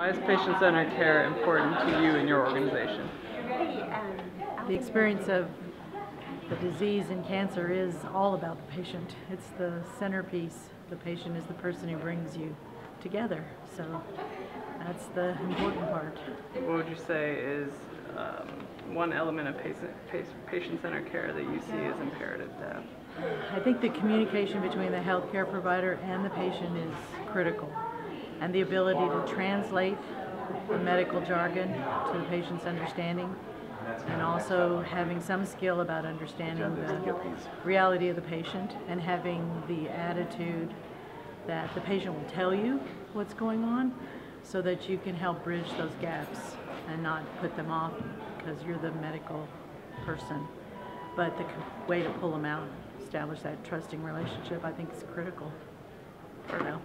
Why is patient-centered care important to you and your organization? The experience of the disease and cancer is all about the patient. It's the centerpiece. The patient is the person who brings you together. So that's the important part. What would you say is um, one element of patient, patient-centered care that you see as imperative to have? I think the communication between the healthcare provider and the patient is critical. And the ability to translate the medical jargon to the patient's understanding and also having some skill about understanding the reality of the patient and having the attitude that the patient will tell you what's going on so that you can help bridge those gaps and not put them off because you're the medical person. But the way to pull them out, establish that trusting relationship, I think is critical. For now.